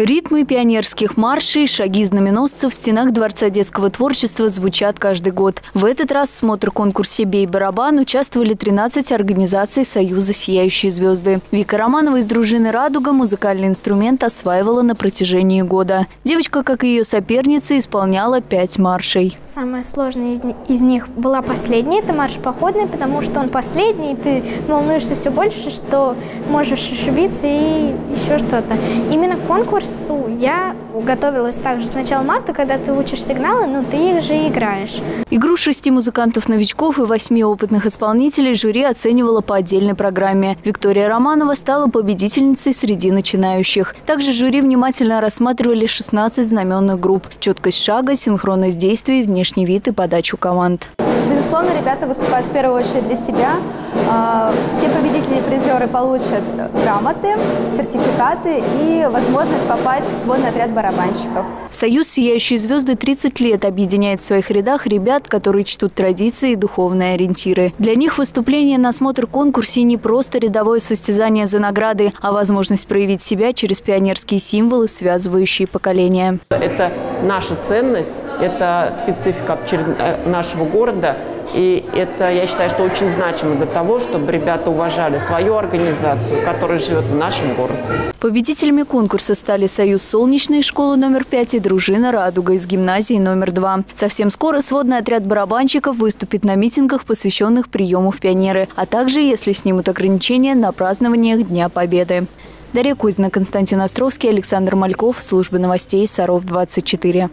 Ритмы пионерских маршей, шаги знаменосцев в стенах Дворца детского творчества звучат каждый год. В этот раз в смотр-конкурсе «Бей барабан» участвовали 13 организаций Союза «Сияющие звезды». Вика Романова из дружины «Радуга» музыкальный инструмент осваивала на протяжении года. Девочка, как и ее соперница, исполняла пять маршей. Самая сложная из них была последняя. Это марш походный, потому что он последний, и ты волнуешься все больше, что можешь ошибиться и еще что-то. Именно конкурс конкурсу я готовилась также с начала марта, когда ты учишь сигналы, но ты их же играешь. Игру шести музыкантов-новичков и восьми опытных исполнителей жюри оценивала по отдельной программе. Виктория Романова стала победительницей среди начинающих. Также жюри внимательно рассматривали 16 знаменных групп. Четкость шага, синхронность действий, внешний вид и подачу команд. Безусловно, ребята выступают в первую очередь для себя. А, все победители и призеры получат грамоты, сертификаты и возможность попасть в сводный отряд барабанщиков. Союз «Сияющие звезды» 30 лет объединяет в своих рядах ребят, которые чтут традиции и духовные ориентиры. Для них выступление на смотр-конкурсе не просто рядовое состязание за награды, а возможность проявить себя через пионерские символы, связывающие поколения. Это наша ценность, это специфика э, нашего города, и это, я считаю, что очень значимо для того, чтобы ребята уважали свою организацию, которая живет в нашем городе. Победителями конкурса стали Союз Солнечной школы номер 5 и Дружина Радуга из гимназии номер 2. Совсем скоро сводный отряд барабанщиков выступит на митингах, посвященных приему в пионеры, а также, если снимут ограничения, на празднованиях Дня Победы. Дарья Кузина, Константин Островский, Александр Мальков. Служба новостей Саров 24.